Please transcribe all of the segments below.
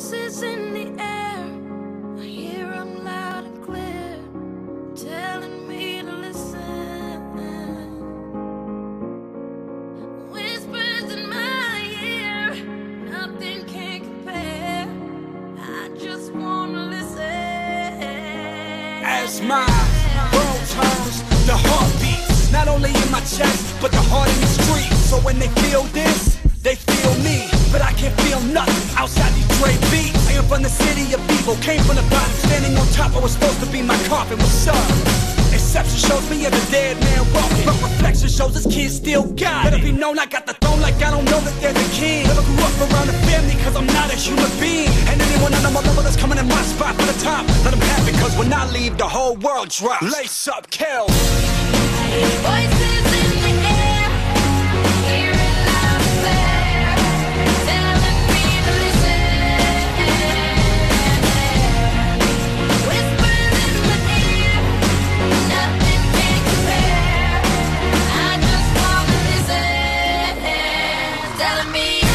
Voices in the air, I hear 'em loud and clear, telling me to listen. Whispers in my ear, nothing can compare. I just wanna listen. As my world turns, the heart beats not only in my chest, but the heart in the street. So when they feel this, they feel me. But I can't feel nothing outside these am from the city of evil, came from the bottom, standing on top. I was supposed to be my coffin. What's up? Exception shows me as a dead man walking. But reflection shows this kid still got it. It be known I got the throne like I don't know that they're the king. Never grew up around a family cause I'm not a human being. And anyone on my level that's coming in my spot for the top, let them have it cause when I leave the whole world drops. Lace up, kill. Voices telling me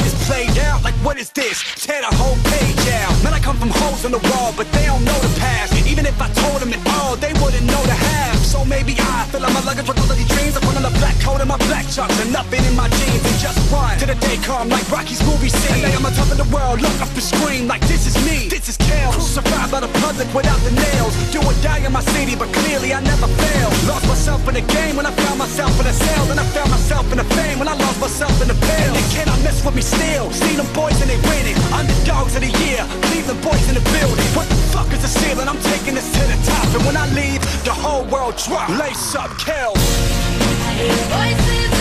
Write played out. Like, what is this? Tear the whole page out. Man, I come from holes in the wall, but they don't know the past. Even if I told them it all, they wouldn't know the half. So maybe I fill up my luggage with all of these dreams. I put on a black coat and my black chucks and nothing in my jeans and just run to the day come like Rocky's movie scene. And they on top of the world, look up the screen like this is me. This is Kel. Crucified by the public without the nails. Do or die in my city, but clearly I never fail. Lost myself in the game when I found myself in a cell. Then I found myself in the fame when I lost myself in the pill. Me still. See them boys and they winning. Underdogs of the year. Cleveland boys in the building. What the fuck is the ceiling? I'm taking this to the top. And when I leave, the whole world drop. Lace up, Kel. Voices